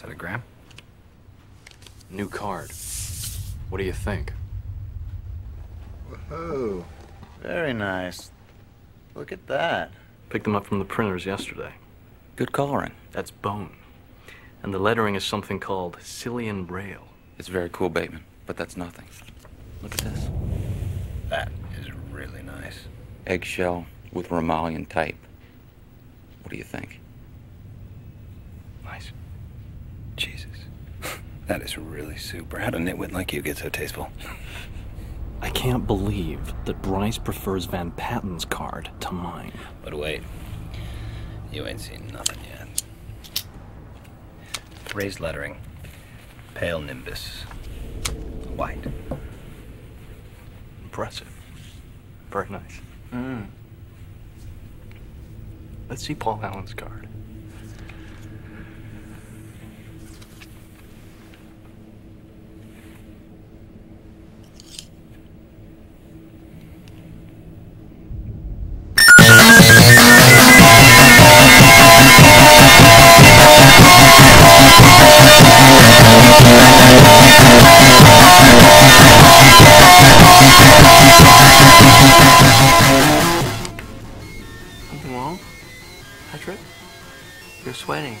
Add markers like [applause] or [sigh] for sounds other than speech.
Is that a gram? New card. What do you think? Whoa. Very nice. Look at that. Picked them up from the printers yesterday. Good coloring. That's bone. And the lettering is something called Silian Rail. It's very cool, Bateman, but that's nothing. Look at this. That is really nice. Eggshell with Romalian type. What do you think? Nice. Jesus. [laughs] that is really super. How did a nitwit like you get so tasteful? I can't believe that Bryce prefers Van Patten's card to mine. But wait. You ain't seen nothing yet. Raised lettering. Pale nimbus. White. Impressive. Very nice. Mm. Let's see Paul Allen's card. Patrick? You're sweating.